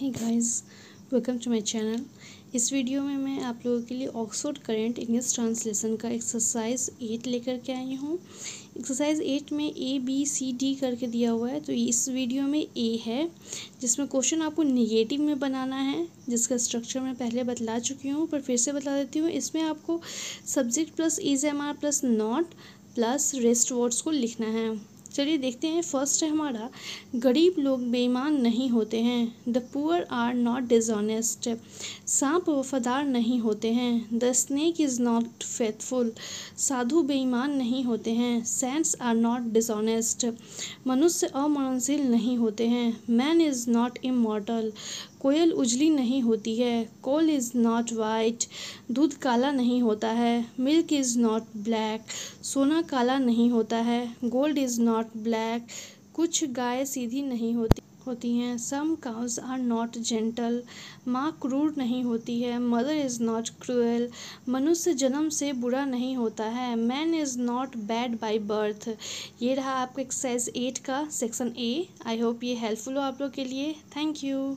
Hey guys welcome to my channel इस video में मैं आप लोगों के लिए ऑक्सफोर्ड करेंट इंग्लिश ट्रांसलेशन का एक्सरसाइज एट लेकर के आई हूँ। एक्सरसाइज एट में ए बी सी डी करके दिया हुआ है तो इस वीडियो में ए है, जिसमें क्वेश्चन आपको निगेटिव में बनाना है, जिसका स्ट्रक्चर मैं पहले बतला चुकी हूँ, पर फिर से बता देती हूँ, इसमें आपको subject plus is am are plus not plus rest words को लिखना है। चलिए देखते हैं फ़र्स्ट है हमारा, गरीब लोग बेईमान नहीं होते हैं the poor are not dishonest सांप वफादार नहीं होते हैं the snake is not faithful साधु बेईमान नहीं होते हैं सेंट्स आर नॉट डिजॉनेस्ट मनुष्य अमनशील नहीं होते हैं मैन इज़ नॉट इमोर्टल कोयल उजली नहीं होती है, कोल इज़ नॉट वाइट दूध काला नहीं होता है मिल्क इज़ नॉट ब्लैक सोना काला नहीं होता है गोल्ड इज़ नॉट ब्लैक कुछ गाय सीधी नहीं होती होती हैं। Some cows are not gentle माँ क्रूर नहीं होती है। मदर इज़ नॉट क्रूएल मनुष्य जन्म से बुरा नहीं होता है। Man is not bad by birth ये रहा आपका एक्सरसाइज एट का सेक्शन ए आई होप ये हेल्पफुल हो आप लोग के लिए। Thank you